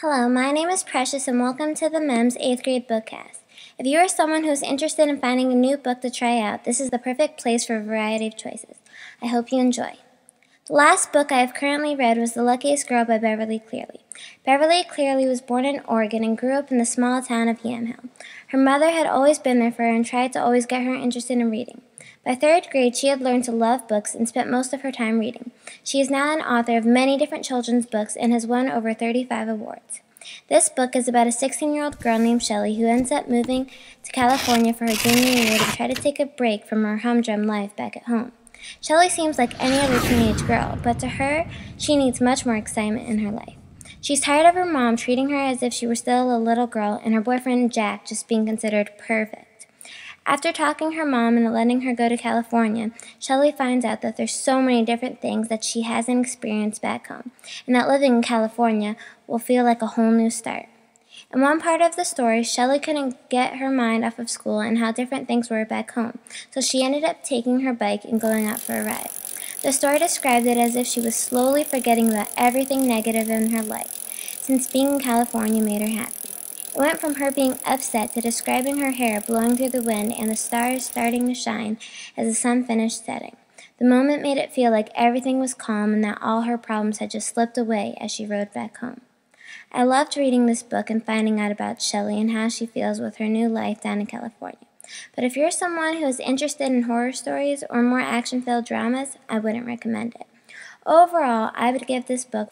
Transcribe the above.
Hello, my name is Precious and welcome to the MEMS 8th grade bookcast. If you are someone who is interested in finding a new book to try out, this is the perfect place for a variety of choices. I hope you enjoy. The last book I have currently read was The Luckiest Girl by Beverly Cleary. Beverly Cleary was born in Oregon and grew up in the small town of Yamhill. Her mother had always been there for her and tried to always get her interested in reading. By third grade, she had learned to love books and spent most of her time reading. She is now an author of many different children's books and has won over 35 awards. This book is about a 16 year old girl named Shelley who ends up moving to California for her junior year to try to take a break from her humdrum life back at home. Shelley seems like any other teenage girl, but to her, she needs much more excitement in her life. She's tired of her mom treating her as if she were still a little girl and her boyfriend Jack just being considered perfect. After talking her mom into letting her go to California, Shelley finds out that there's so many different things that she hasn't experienced back home, and that living in California will feel like a whole new start. In one part of the story, Shelley couldn't get her mind off of school and how different things were back home, so she ended up taking her bike and going out for a ride. The story described it as if she was slowly forgetting about everything negative in her life, since being in California made her happy. It went from her being upset to describing her hair blowing through the wind and the stars starting to shine as the sun finished setting. The moment made it feel like everything was calm and that all her problems had just slipped away as she rode back home. I loved reading this book and finding out about Shelley and how she feels with her new life down in California. But if you're someone who is interested in horror stories or more action filled dramas, I wouldn't recommend it. Overall, I would give this book